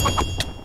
you